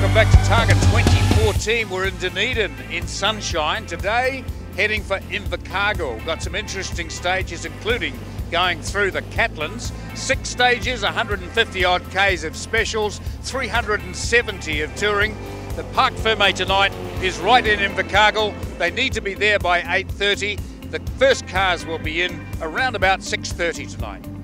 Welcome back to Targa 2014. We're in Dunedin in sunshine. Today, heading for Invercargill. Got some interesting stages, including going through the Catlins. Six stages, 150 odd Ks of specials, 370 of touring. The Parc Ferme tonight is right in Invercargill. They need to be there by 8.30. The first cars will be in around about 6.30 tonight.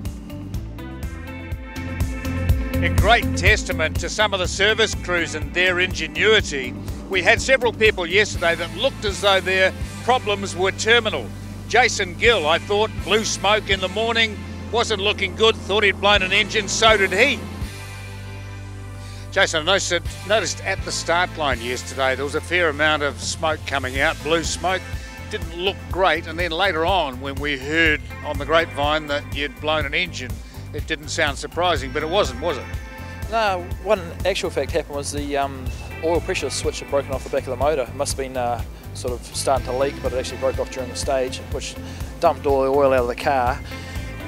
A great testament to some of the service crews and their ingenuity. We had several people yesterday that looked as though their problems were terminal. Jason Gill, I thought, blew smoke in the morning, wasn't looking good, thought he'd blown an engine, so did he. Jason, I noticed, noticed at the start line yesterday there was a fair amount of smoke coming out, blue smoke. Didn't look great, and then later on, when we heard on the grapevine that you'd blown an engine, it didn't sound surprising, but it wasn't, was it? No, one actual fact happened was the um, oil pressure switch had broken off the back of the motor. It must have been uh, sort of starting to leak, but it actually broke off during the stage, which dumped all the oil out of the car.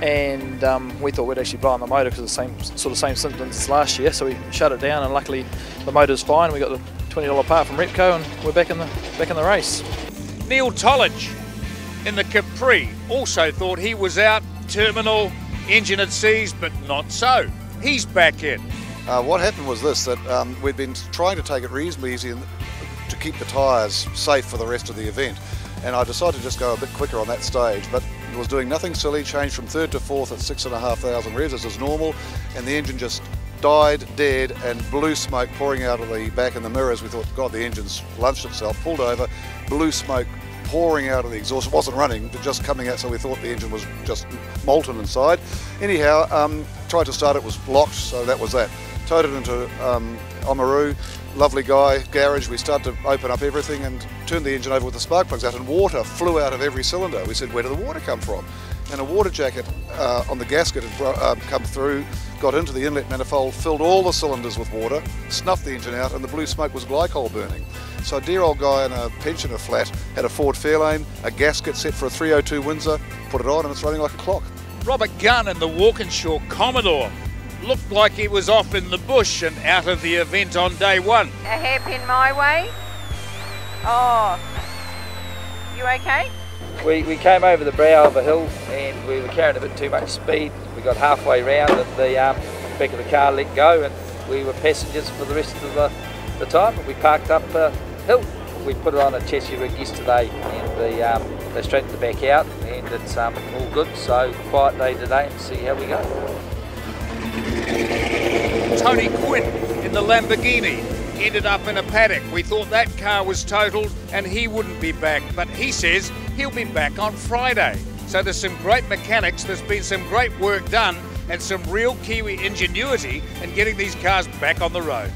And um, we thought we'd actually blow on the motor because of the same sort of same symptoms as last year. So we shut it down, and luckily the motor's fine. We got the $20 part from Repco, and we're back in the back in the race. Neil Tollidge in the Capri also thought he was out terminal engine had seized, but not so. He's back in. Uh, what happened was this, that um, we'd been trying to take it reasonably easy to keep the tyres safe for the rest of the event. And I decided to just go a bit quicker on that stage, but was doing nothing silly, changed from third to fourth at six and a half thousand revs as is normal, and the engine just died dead and blue smoke pouring out of the back in the mirrors. We thought, God, the engine's lunched itself, pulled over, blue smoke pouring out of the exhaust. It wasn't running, but just coming out, so we thought the engine was just molten inside. Anyhow, um, tried to start it, was locked, so that was that. Towed it into um, Oamaru, lovely guy, garage. We started to open up everything and turned the engine over with the spark plugs out, and water flew out of every cylinder. We said, Where did the water come from? And a water jacket uh, on the gasket had um, come through, got into the inlet manifold, filled all the cylinders with water, snuffed the engine out, and the blue smoke was glycol burning. So a dear old guy in a pensioner flat had a Ford Fairlane, a gasket set for a 302 Windsor, put it on and it's running like a clock. Robert Gunn in the Walkinshaw Commodore looked like he was off in the bush and out of the event on day one. A hairpin my way. Oh, you okay? We, we came over the brow of a hill and we were carrying a bit too much speed. We got halfway round and the um, back of the car let go and we were passengers for the rest of the, the time. We parked up a hill. We put it on a chassis rig yesterday and the, um, they straightened the back out and it's um, all good. So quiet day today and see how we go. Tony Quinn in the Lamborghini ended up in a paddock. We thought that car was totaled and he wouldn't be back, but he says he'll be back on Friday. So there's some great mechanics, there's been some great work done, and some real Kiwi ingenuity in getting these cars back on the road.